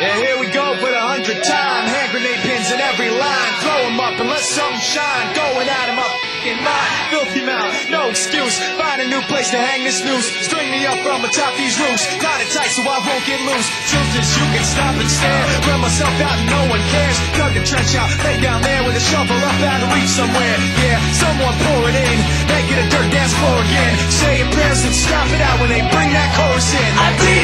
Yeah, here we go for a hundred time. Hand grenade pins in every line. Throw them up and let some shine. Going at them up in my filthy mouth. No excuse. Find a new place to hang this noose. String me up from atop these roofs. Tie it tight so I won't get loose. Truth is, you can stop and stare. Run myself out and no one cares. Dug the trench out, lay down there with a shovel up out of reach somewhere. Yeah, someone pour it in. Make it a dirt dance floor again. Say your prayers and stop it out when they bring that chorus in. I did.